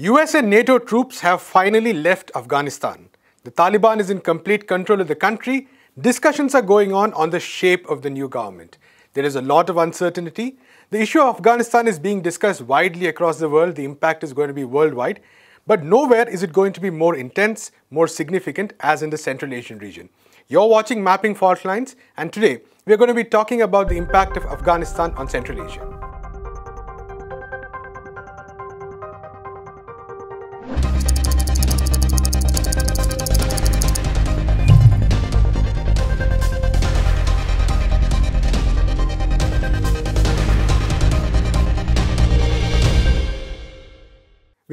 US and NATO troops have finally left Afghanistan. The Taliban is in complete control of the country. Discussions are going on on the shape of the new government. There is a lot of uncertainty. The issue of Afghanistan is being discussed widely across the world. The impact is going to be worldwide. But nowhere is it going to be more intense, more significant as in the Central Asian region. You're watching Mapping Fault Lines, and today we're going to be talking about the impact of Afghanistan on Central Asia.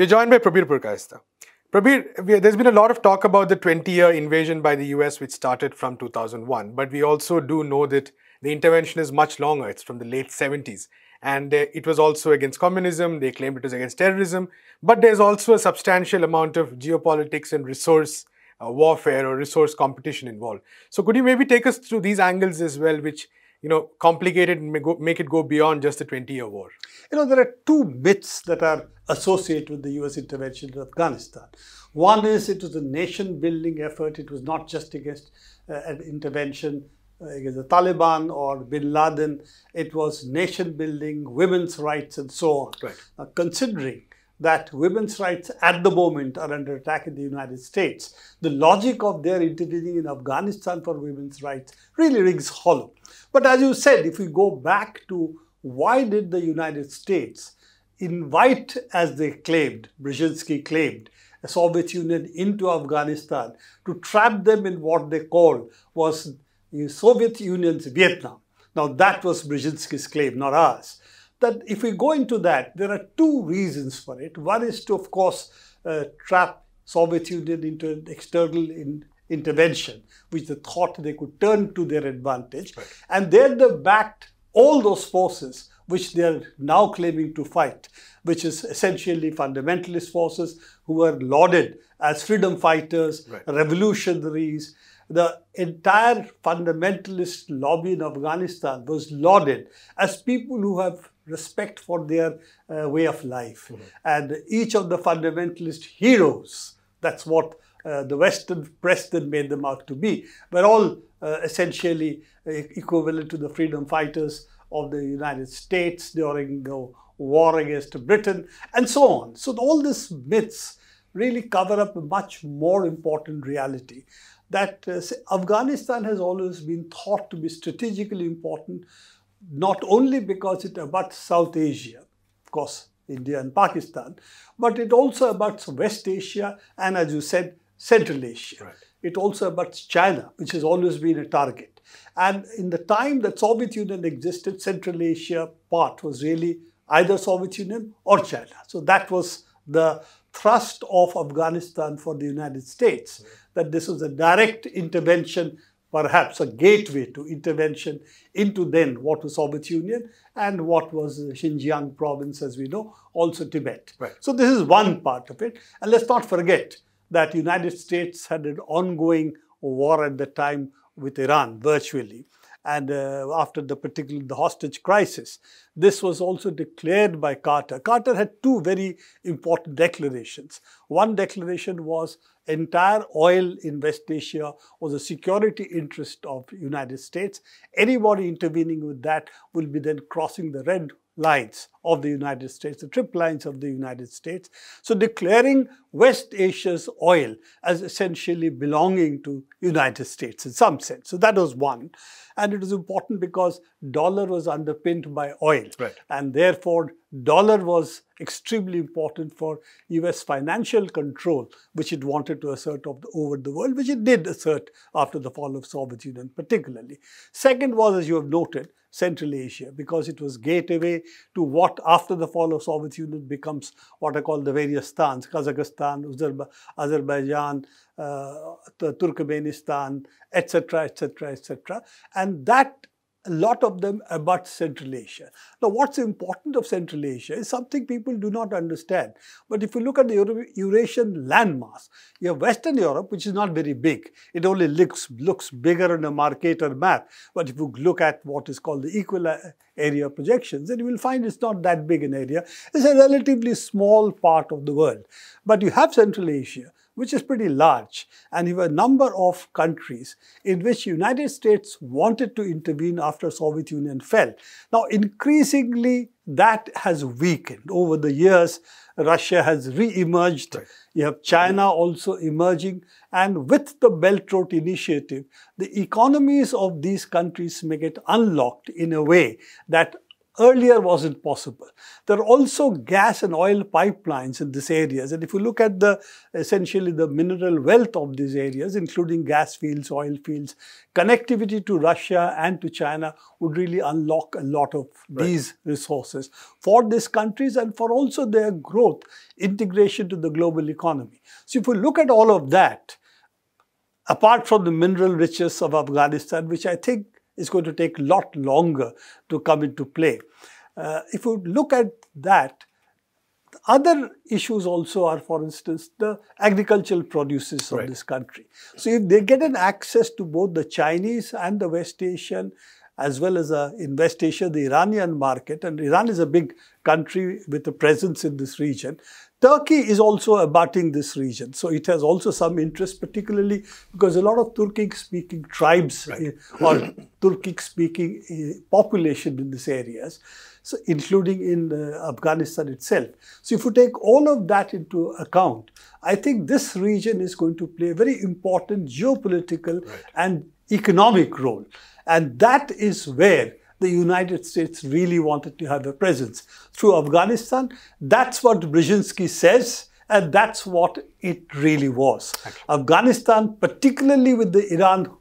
We're joined by Prabir Purkayastha. Prabir, there's been a lot of talk about the 20-year invasion by the US, which started from 2001. But we also do know that the intervention is much longer. It's from the late 70s. And uh, it was also against communism. They claimed it was against terrorism. But there's also a substantial amount of geopolitics and resource uh, warfare or resource competition involved. So could you maybe take us through these angles as well, which you know, complicate it and make it go beyond just the 20-year war? You know, there are two myths that are associated with the US intervention in Afghanistan. One is it was a nation-building effort. It was not just against uh, an intervention uh, against the Taliban or bin Laden. It was nation-building, women's rights, and so on. Right. Now, considering that women's rights at the moment are under attack in the United States, the logic of their intervening in Afghanistan for women's rights really rings hollow. But as you said, if we go back to why did the United States invite, as they claimed, Brzezinski claimed, the Soviet Union into Afghanistan to trap them in what they called was the Soviet Union's Vietnam. Now that was Brzezinski's claim, not ours that if we go into that, there are two reasons for it. One is to, of course, uh, trap Soviet Union into an external in, intervention, which they thought they could turn to their advantage. Right. And then they backed all those forces which they are now claiming to fight, which is essentially fundamentalist forces who are lauded as freedom fighters, right. revolutionaries, the entire fundamentalist lobby in Afghanistan was lauded as people who have respect for their uh, way of life. Mm -hmm. And each of the fundamentalist heroes, that's what uh, the Western press then made them out to be, were all essentially uh, equivalent to the freedom fighters of the United States during the war against Britain, and so on. So all these myths really cover up a much more important reality that uh, Afghanistan has always been thought to be strategically important, not only because it abuts South Asia, of course, India and Pakistan, but it also abuts West Asia and, as you said, Central Asia. Right. It also abuts China, which has always been a target. And in the time that Soviet Union existed, Central Asia part was really either Soviet Union or China. So that was the thrust of Afghanistan for the United States, that this was a direct intervention, perhaps a gateway to intervention into then what was Soviet Union and what was Xinjiang province, as we know, also Tibet. Right. So this is one part of it. And let's not forget that United States had an ongoing war at the time with Iran, virtually and uh, after the particular the hostage crisis. This was also declared by Carter. Carter had two very important declarations. One declaration was entire oil in West Asia was a security interest of United States. Anybody intervening with that will be then crossing the red lines of the United States, the trip lines of the United States. So declaring West Asia's oil as essentially belonging to United States in some sense. So that was one. And it was important because dollar was underpinned by oil. Right. And therefore, dollar was extremely important for US financial control, which it wanted to assert over the world, which it did assert after the fall of Soviet Union particularly. Second was, as you have noted, Central Asia because it was gateway to what after the fall of Soviet Union becomes what I call the various stans, Kazakhstan, Azerbaijan, uh, Turkmenistan, etc., etc., etc. And that a lot of them about Central Asia. Now, what's important of Central Asia is something people do not understand. But if you look at the Eurasian landmass, you have Western Europe, which is not very big. It only looks, looks bigger on a Mercator map. But if you look at what is called the equal uh, area projections, then you will find it's not that big an area. It's a relatively small part of the world. But you have Central Asia, which is pretty large. And you have a number of countries in which United States wanted to intervene after Soviet Union fell. Now, increasingly, that has weakened. Over the years, Russia has re-emerged. Right. You have China also emerging. And with the Belt Road Initiative, the economies of these countries may get unlocked in a way that earlier wasn't possible. There are also gas and oil pipelines in these areas. And if you look at the essentially the mineral wealth of these areas, including gas fields, oil fields, connectivity to Russia and to China would really unlock a lot of right. these resources for these countries and for also their growth, integration to the global economy. So if you look at all of that, apart from the mineral riches of Afghanistan, which I think is going to take a lot longer to come into play. Uh, if you look at that, other issues also are, for instance, the agricultural produces of right. this country. So if they get an access to both the Chinese and the West Asian, as well as uh, in West Asia, the Iranian market, and Iran is a big country with a presence in this region, Turkey is also abutting this region. So it has also some interest, particularly because a lot of Turkic-speaking tribes right. uh, or Turkic-speaking uh, population in these areas, so including in uh, Afghanistan itself. So if you take all of that into account, I think this region is going to play a very important geopolitical right. and economic role. And that is where the United States really wanted to have a presence. Through Afghanistan, that's what Brzezinski says, and that's what it really was. Okay. Afghanistan, particularly with the Iran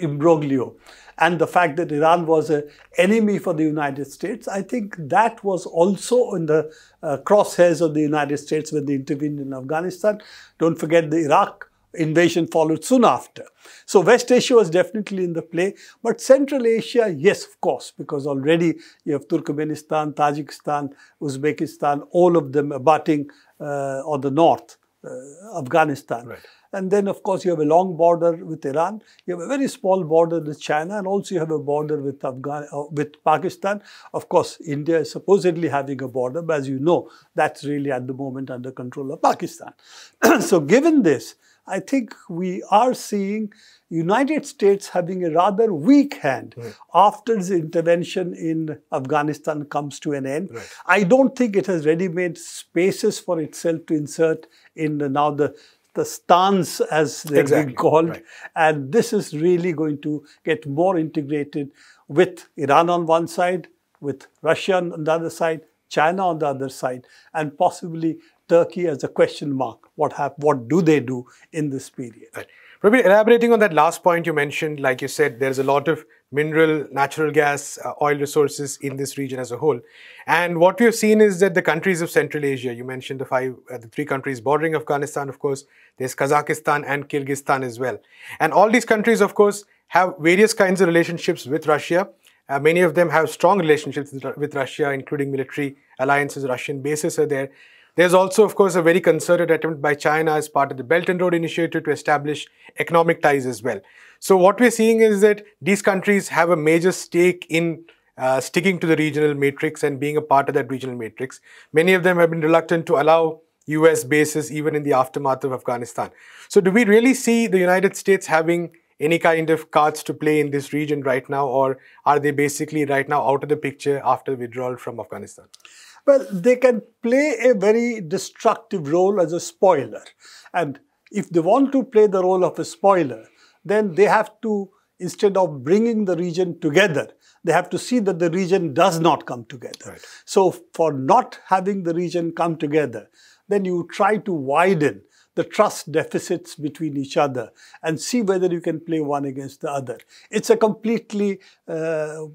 imbroglio, and the fact that Iran was an enemy for the United States, I think that was also in the uh, crosshairs of the United States when they intervened in Afghanistan. Don't forget the Iraq invasion followed soon after. So West Asia was definitely in the play, but Central Asia, yes, of course, because already you have Turkmenistan, Tajikistan, Uzbekistan, all of them abutting uh, on the north, uh, Afghanistan. Right. And then, of course, you have a long border with Iran. You have a very small border with China, and also you have a border with Afghan uh, with Pakistan. Of course, India is supposedly having a border, but as you know, that's really at the moment under control of Pakistan. so, given this, I think we are seeing United States having a rather weak hand right. after the intervention in Afghanistan comes to an end. Right. I don't think it has ready-made spaces for itself to insert in the, now the the stans as they're exactly. being called. Right. And this is really going to get more integrated with Iran on one side, with Russia on the other side, China on the other side, and possibly Turkey as a question mark. What what do they do in this period? Right. Prabir, elaborating on that last point you mentioned, like you said, there's a lot of mineral, natural gas, uh, oil resources in this region as a whole. And what we have seen is that the countries of Central Asia, you mentioned the five, uh, the three countries bordering Afghanistan, of course, there's Kazakhstan and Kyrgyzstan as well. And all these countries, of course, have various kinds of relationships with Russia. Uh, many of them have strong relationships with Russia, including military alliances, Russian bases are there. There's also, of course, a very concerted attempt by China as part of the Belt and Road Initiative to establish economic ties as well. So what we're seeing is that these countries have a major stake in uh, sticking to the regional matrix and being a part of that regional matrix. Many of them have been reluctant to allow US bases even in the aftermath of Afghanistan. So do we really see the United States having any kind of cards to play in this region right now or are they basically right now out of the picture after withdrawal from Afghanistan? Well, they can play a very destructive role as a spoiler. And if they want to play the role of a spoiler, then they have to, instead of bringing the region together, they have to see that the region does not come together. Right. So for not having the region come together, then you try to widen the trust deficits between each other and see whether you can play one against the other. It's a completely uh,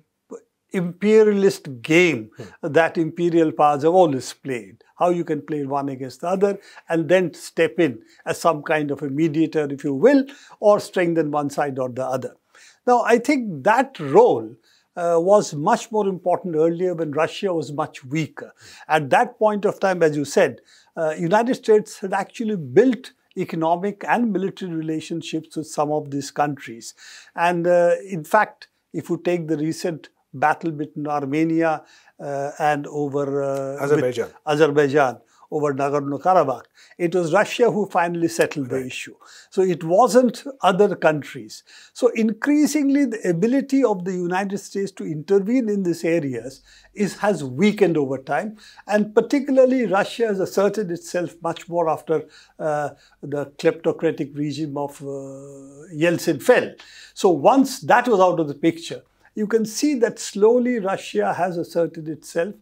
imperialist game hmm. that imperial powers have always played. How you can play one against the other and then step in as some kind of a mediator, if you will, or strengthen one side or the other. Now, I think that role uh, was much more important earlier when Russia was much weaker. At that point of time, as you said, uh, United States had actually built economic and military relationships with some of these countries. And uh, in fact, if you take the recent battle between Armenia uh, and over uh, Azerbaijan. Azerbaijan, over Nagorno-Karabakh. It was Russia who finally settled right. the issue. So it wasn't other countries. So increasingly the ability of the United States to intervene in these areas is, has weakened over time. And particularly Russia has asserted itself much more after uh, the kleptocratic regime of uh, Yeltsin fell. So once that was out of the picture, you can see that slowly Russia has asserted itself.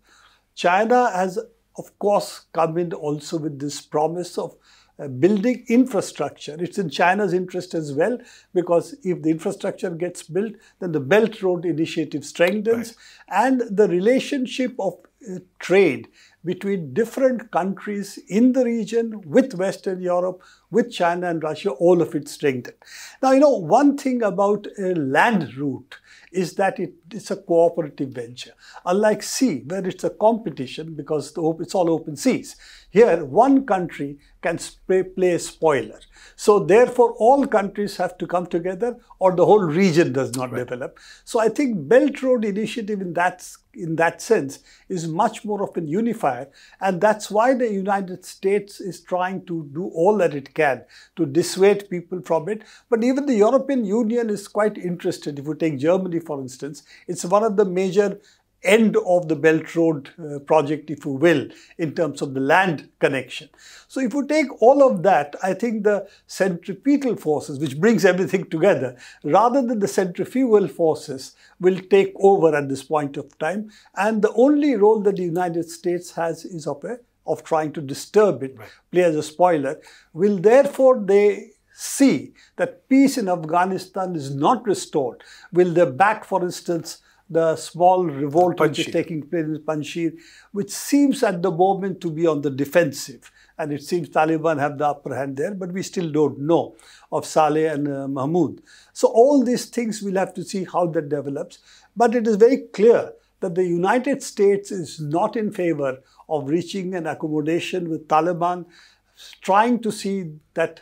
China has of course, come in also with this promise of uh, building infrastructure. It's in China's interest as well because if the infrastructure gets built, then the Belt Road Initiative strengthens right. and the relationship of uh, trade between different countries in the region with Western Europe, with China and Russia, all of it strengthened. Now, you know, one thing about a land route is that it, it's a cooperative venture. Unlike sea, where it's a competition because it's all open seas. Here, one country can play a spoiler. So therefore, all countries have to come together or the whole region does not right. develop. So I think Belt Road Initiative in that, in that sense is much more of an unifier. And that's why the United States is trying to do all that it can to dissuade people from it. But even the European Union is quite interested. If you take Germany, for instance, it's one of the major end of the Belt Road uh, project, if you will, in terms of the land connection. So if you take all of that, I think the centripetal forces, which brings everything together, rather than the centrifugal forces, will take over at this point of time. And the only role that the United States has is of, a, of trying to disturb it, right. play as a spoiler. Will therefore they see that peace in Afghanistan is not restored? Will they back, for instance, the small revolt Panjshir. which is taking place in Panjshir, which seems at the moment to be on the defensive. And it seems Taliban have the upper hand there, but we still don't know of Saleh and uh, Mahmoud. So all these things we'll have to see how that develops. But it is very clear that the United States is not in favor of reaching an accommodation with Taliban, trying to see that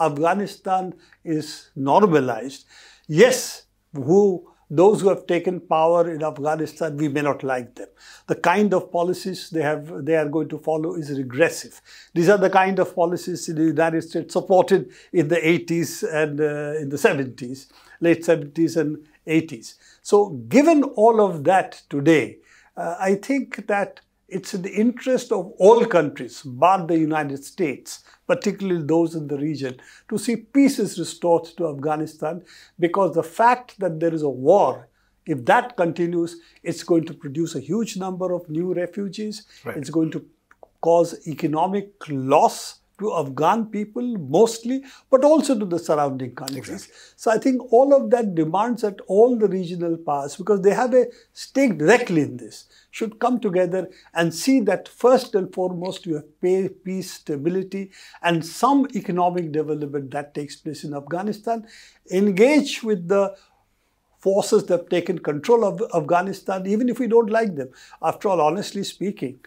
Afghanistan is normalized. Yes, who those who have taken power in Afghanistan, we may not like them. The kind of policies they have, they are going to follow is regressive. These are the kind of policies in the United States supported in the 80s and uh, in the 70s, late 70s and 80s. So given all of that today, uh, I think that it's in the interest of all countries, but the United States, particularly those in the region, to see peace is restored to Afghanistan because the fact that there is a war, if that continues, it's going to produce a huge number of new refugees. Right. It's going to cause economic loss to Afghan people mostly, but also to the surrounding countries. Exactly. So I think all of that demands that all the regional powers, because they have a stake directly in this, should come together and see that first and foremost you have peace, stability, and some economic development that takes place in Afghanistan. Engage with the forces that have taken control of Afghanistan, even if we don't like them. After all, honestly speaking,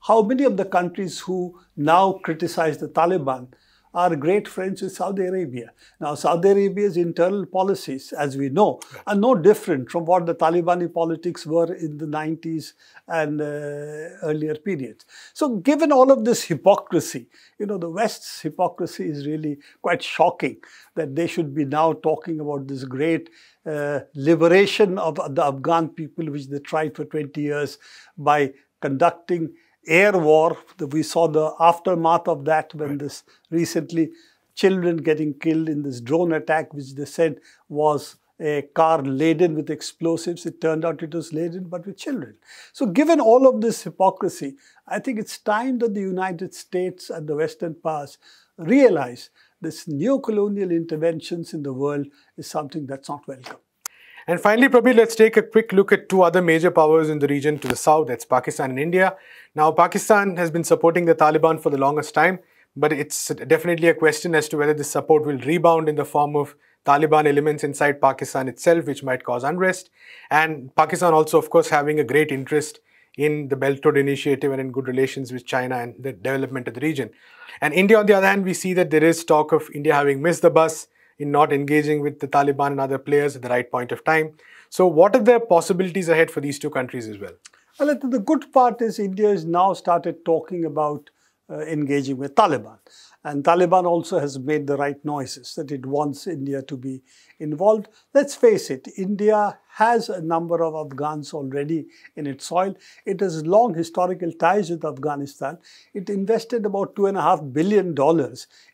how many of the countries who now criticize the Taliban are great friends with Saudi Arabia. Now, Saudi Arabia's internal policies, as we know, are no different from what the Talibani politics were in the 90s and uh, earlier periods. So, given all of this hypocrisy, you know, the West's hypocrisy is really quite shocking that they should be now talking about this great uh, liberation of the Afghan people, which they tried for 20 years by conducting air war. We saw the aftermath of that when right. this recently children getting killed in this drone attack, which they said was a car laden with explosives. It turned out it was laden, but with children. So given all of this hypocrisy, I think it's time that the United States and the Western powers realize this neo-colonial interventions in the world is something that's not welcome. And finally, Prabir, let's take a quick look at two other major powers in the region to the south, that's Pakistan and India. Now, Pakistan has been supporting the Taliban for the longest time, but it's definitely a question as to whether this support will rebound in the form of Taliban elements inside Pakistan itself, which might cause unrest. And Pakistan also, of course, having a great interest in the Belt Road Initiative and in good relations with China and the development of the region. And India, on the other hand, we see that there is talk of India having missed the bus in not engaging with the Taliban and other players at the right point of time. So, what are the possibilities ahead for these two countries as well? Well, the good part is India has now started talking about uh, engaging with Taliban. And Taliban also has made the right noises that it wants India to be involved. Let's face it, India has a number of Afghans already in its soil. It has long historical ties with Afghanistan. It invested about $2.5 billion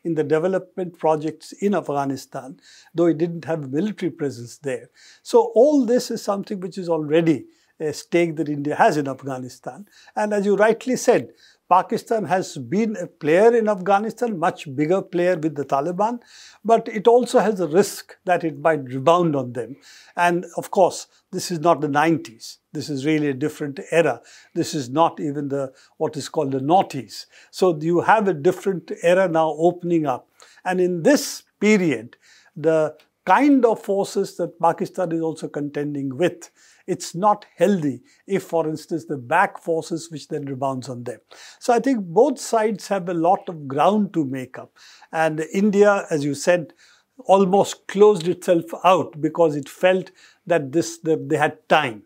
in the development projects in Afghanistan, though it didn't have military presence there. So all this is something which is already stake that India has in Afghanistan. And as you rightly said, Pakistan has been a player in Afghanistan, much bigger player with the Taliban, but it also has a risk that it might rebound on them. And of course, this is not the 90s. This is really a different era. This is not even the what is called the noughties. So you have a different era now opening up. And in this period, the kind of forces that Pakistan is also contending with it's not healthy if, for instance, the back forces which then rebounds on them. So I think both sides have a lot of ground to make up. And India, as you said, almost closed itself out because it felt that this they had time.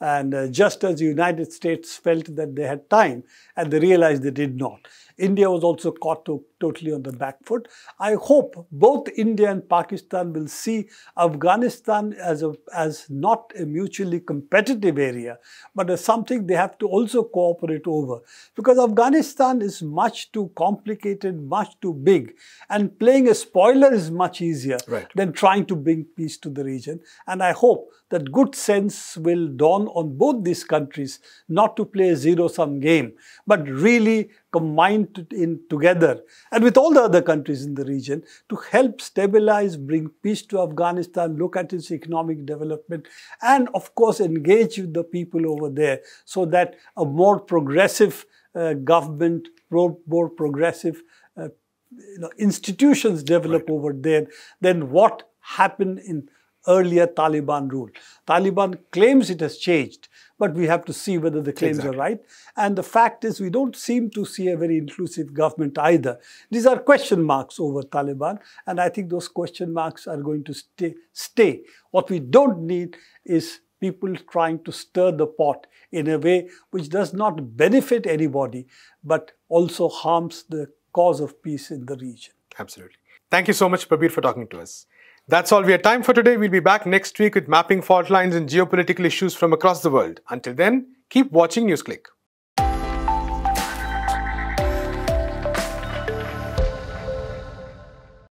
And uh, just as the United States felt that they had time and they realized they did not. India was also caught to, totally on the back foot. I hope both India and Pakistan will see Afghanistan as, a, as not a mutually competitive area, but as something they have to also cooperate over. Because Afghanistan is much too complicated, much too big, and playing a spoiler is much easier right. than trying to bring peace to the region. And I hope that good sense will dawn on both these countries not to play a zero-sum game, but really combined in together and with all the other countries in the region to help stabilize, bring peace to Afghanistan, look at its economic development, and of course engage with the people over there so that a more progressive uh, government, more, more progressive uh, you know, institutions develop right. over there than what happened in earlier Taliban rule. Taliban claims it has changed, but we have to see whether the claims exactly. are right. And the fact is, we don't seem to see a very inclusive government either. These are question marks over Taliban, and I think those question marks are going to stay. stay. What we don't need is people trying to stir the pot in a way which does not benefit anybody, but also harms the cause of peace in the region. Absolutely. Thank you so much, Prabir, for talking to us. That's all we have time for today. We'll be back next week with mapping fault lines and geopolitical issues from across the world. Until then, keep watching NewsClick.